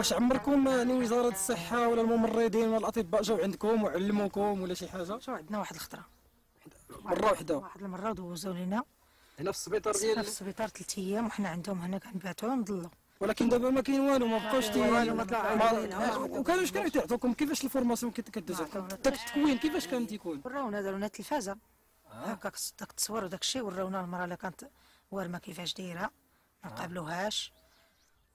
واش عمركم يعني وزارة الصحة ولا الممرضين ولا الأطباء جاو عندكم وعلموكم ولا شي حاجة؟ شو عندنا واحد الخطرة. مرة واحدة واحد المره دوزوا لينا. هنا في السبيطار في ديال السبيطار ثلاث أيام وحنا عندهم هنا كنباتوا نضلوا ولكن دابا ما كاين والو ما بقاوش تي والو، ما طلع ما- علينا. وكانوا اش كانوا تعطوكم كيفاش ال formation داك التكوين كيفاش كان تيكون؟ وراونا دارونا التلفازة. هكاك داك التصوير وداك الشيء وراونا المراه اللي كانت وارمة كيفاش دايرة ما نقابلوهاش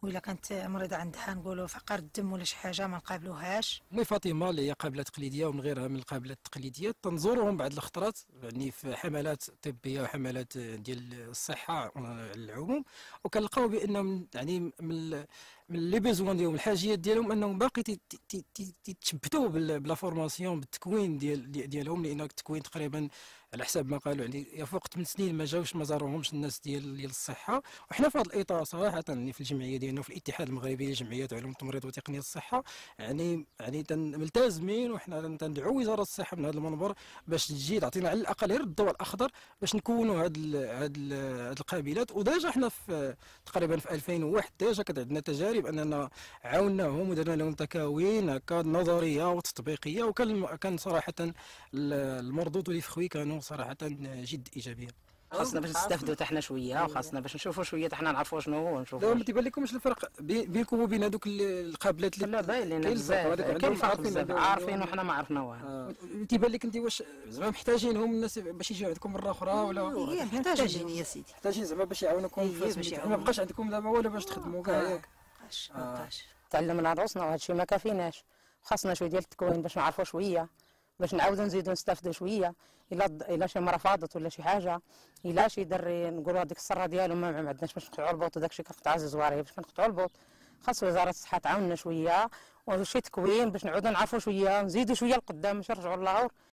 وإلا كانت مريضة عندها نقولوا فقر الدم ولا شي حاجة ما نقابلوهاش. مي فاطمة اللي هي قابلة تقليدية ومن غيرها من القابلات التقليدية تنزورهم بعض الخطرات يعني في حملات طبية وحملات ديال الصحة على العموم وكنلقاو بأنهم يعني من les besoins ديالهم الحاجيات ديالهم أنهم باقي تي- تي- تي- تي- تيتشبتوا بلا formation بالتكوين ديال دي- ديالهم لأن التكوين تقريبا على حساب ما قالوا يعني يفوق 8 سنين ما جاوش ما زاروهمش الناس ديال ديال الصحة. وحنا في هذا الإطار صراحة يعني في الجمعية ديالنا وفي الاتحاد المغربي لجمعيات علوم التمريض وتقنية الصحة يعني يعني ملتزمين وحنا تندعو وزارة الصحة من هذا المنبر باش تجي تعطينا على الأقل غير الضوء الأخضر باش نكونوا هاد هاد القابلات. و déjà حنا في تقريبا في 2001 déjà كانت عندنا تجارب أننا عاوناهم ودرنا لهم تكاوين هكا نظرية وتطبيقية وكان كان صراحة ال- المردود اللي في خوي كانوا صراحة جد ايجابيه خاصنا باش نستافدوا حتى حنا شوية وخاصنا باش نشوفوا شوية حتى حنا نعرفوا شنو هو دابا ونشوفوا ما تيبان لكمش الفرق بي- بينكم وبين هذوك ال- القابلات اللي لا باين لنا كاين الفرق، بزاف. كاين عندهم فرق عارفين بزاف. عارفين وحنا ما عرفنا والو آه، تيبان لك انت واش زعما محتاجينهم الناس باش يجيو عندكم مرة أخرى ولا هي محتاجين يا سيدي. محتاجين زعما باش يعاونوكم إيه، باش. ما بقاش عندكم دابا والو باش تخدموا كاع ياك. مابقاش مابقاش تعلمنا روسنا وهذا الشيء ما كافيناش. خاصنا شوية ديال التكوين باش نعرفوا شوية باش نعاودوا نزيدوا نستافدوا شوية. إلا إلا شي مرة فاضت ولا شي حاجة إلا شي دري نقولوا هذيك السرة ديالهم ما عندناش باش نقطعوا البوط وداك الشيء كنقطع الزواري باش نقطعوا البوط. خاص وزارة الصحة تعاوننا شوية وشي تكوين باش نعاودوا نعرفوا شوية نزيدوا شوية لقدام مش نرجعوا للور